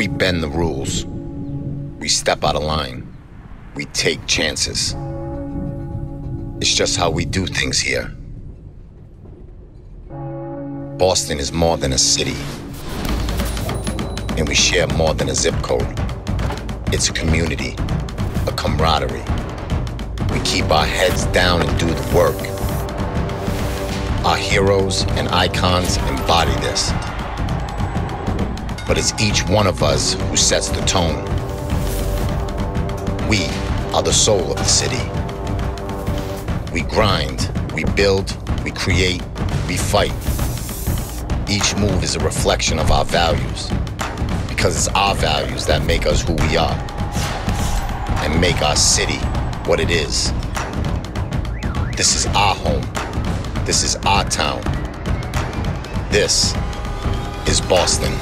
We bend the rules. We step out of line. We take chances. It's just how we do things here. Boston is more than a city. And we share more than a zip code. It's a community, a camaraderie. We keep our heads down and do the work. Our heroes and icons embody this. But it's each one of us who sets the tone. We are the soul of the city. We grind, we build, we create, we fight. Each move is a reflection of our values. Because it's our values that make us who we are and make our city what it is. This is our home. This is our town. This is Boston.